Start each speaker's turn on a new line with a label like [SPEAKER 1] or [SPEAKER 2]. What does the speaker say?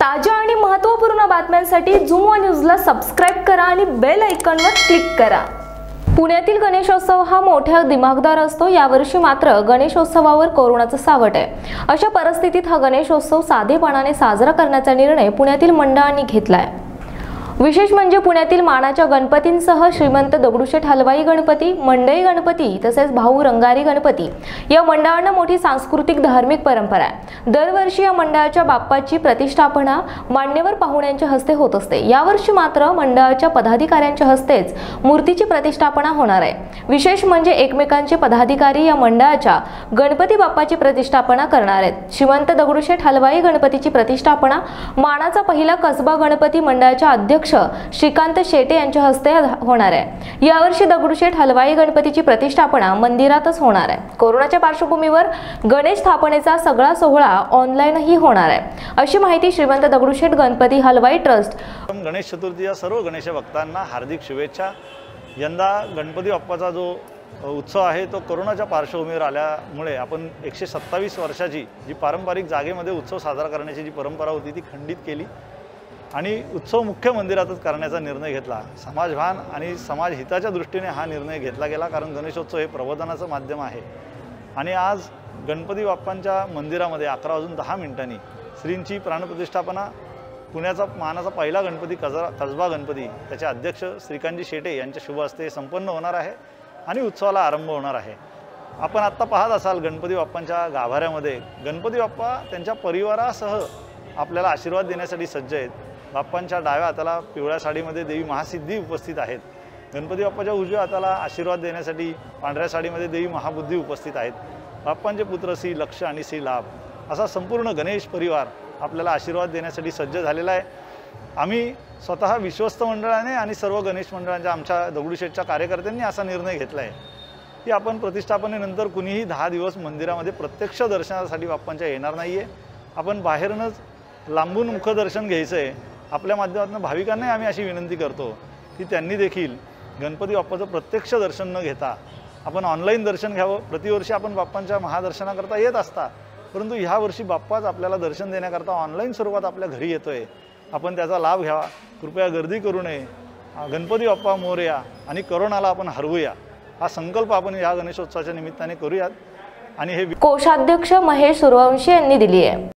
[SPEAKER 1] ताज्या आणि महत्त्वपूर्ण बातम्यांसाठी झुमो न्यूजला सबस्क्राईब करा आणि बेल आयकॉनवर क्लिक करा. पुण्यातील गणेशोत्सव हा मोठ्या दिमागदार असतो यावर्षी मात्र गणेशोत्सवावर कोरोनाचं सावट आहे. अशा परिस्थितीत हा गणेशोत्सव साधेपणाने साजरा करण्याचा निर्णय पुण्यातील मंडळांनी घेतला आहे विशेष म्हणजे पुण्यातील मानाच्या गणपतींसह श्रीमंत दगडूशेठ हलवाई गणपती मंडई गणपती तसेच भाऊ रंगारी गणपती. या मंडळांना मोठी सांस्कृतिक धार्मिक परंपरा आहे. दरवर्षी या मंडळाच्या बाप्पाची प्रतिष्ठापना मान्यवर पाहुण्यांच्या हस्ते होत असते. यावर्षी मात्र मंडळाच्या पदाधिकाऱ्यांच्या हस्तेच मूर्तीची प्रतिष्ठापना होणार आहे. विशेष म्हणजे एकमेकांचे पदाधिकारी या मंडळाच्या गणपती बाप्पाची प्रतिष्ठापना करणार आहेत. श्रीमंत दगडूशेठ हलवाई गणपतीची प्रतिष्ठापना मानाचा पहिला कसबा गणपती मंडळाच्या अध्यक्ष श्रीकांत शेटे यांच्या हस्ते होणार आहे. यावर्षी दगडूशेठ हलवाई गणपतीची प्रतिष्ठापना मंदिरातच होणार आहे. कोरोनाच्या पार्श्वभूमीवर गणेश स्थापनेचा सगळा सोहळा ऑनलाईनही होणार आहे. अशी माहिती श्रीमंत दगडूशेठ गणपती हलवाई ट्रस्ट
[SPEAKER 2] गणेश चतुर्थी या सर्व गणेश भक्तांना हार्दिक शुभेच्छा. यंदा गणपती बाप्पाचा जो उत्सव आहे तो कोरोनाच्या पार्श्वभूमीवर आल्यामुळे आपण एकशे सत्तावीस वर्षाची जी पारंपरिक जागेमध्ये उत्सव साजरा करण्याची जी परंपरा होती ती खंडित केली. आणि उत्सव मुख्य मंदिरातच करण्याचा निर्णय घेतला. समाजभान आणि समाजहिताच्या दृष्टीने हा निर्णय घेतला गेला कारण गणेशोत्सव हे प्रबोधनाचं माध्यम आहे. आणि आज गणपती बाप्पांच्या मंदिरामध्ये अकरा वाजून दहा मिनिटांनी श्रींची प्राणप्रतिष्ठापना पुण्याचा मानाचा पहिला गणपती कजरा कसबा गणपती त्याचे अध्यक्ष श्रीकांतजी शेटे यांच्या शुभ हस्ते संपन्न होणार आहे आणि उत्सवाला आरंभ होणार आहे. आपण आत्ता पाहत असाल गणपती बाप्पांच्या गाभाऱ्यामध्ये. गणपती बाप्पा त्यांच्या परिवारासह आपल्याला आशीर्वाद देण्यासाठी सज्ज आहेत. बाप्पांच्या डाव्या हाताला पिवळ्या साडीमध्ये देवी महासिद्धी उपस्थित आहेत. गणपती बाप्पाच्या उजव्या हाताला आशीर्वाद देण्यासाठी पांढऱ्या साडीमध्ये देवी महाबुद्धी उपस्थित आहेत. बाप्पांचे पुत्र श्री लक्ष आणि श्री लाभ. असा संपूर्ण गणेश परिवार आपल्याला आशीर्वाद देण्यासाठी सज्ज झालेला आहे. आम्ही स्वतः विश्वस्त मंडळाने आणि सर्व गणेश मंडळांच्या आमच्या दगडूशेठच्या कार्यकर्त्यांनी असा निर्णय घेतला आहे की आपण प्रतिष्ठापनेनंतर कुणीही दहा दिवस मंदिरामध्ये प्रत्यक्ष दर्शनासाठी बाप्पांच्या येणार नाही आहे आपण बाहेरूनच लांबून मुखदर्शन घ्यायचं आहे आपल्या माध्यमातून भाविकांनाही आम्ही अशी विनंती करतो की त्यांनी देखील गणपती बाप्पाचं प्रत्यक्ष दर्शन न घेता आपण ऑनलाईन दर्शन घ्यावं. प्रतिवर्षी आपण बाप्पांच्या महादर्शनाकरता येत असता परंतु ह्या वर्षी बाप्पाच आपल्याला दर्शन देण्याकरता ऑनलाईन स्वरूपात आपल्या घरी येतो आहे आपण त्याचा लाभ घ्यावा. कृपया गर्दी करू नये. गणपती बाप्पा मोरया आणि करोनाला आपण हरवूया. हा संकल्प आपण या गणेशोत्सवाच्या निमित्ताने करूयात. आणि हे
[SPEAKER 1] कोषाध्यक्ष महेश सूर्यवंशी यांनी दिली आहे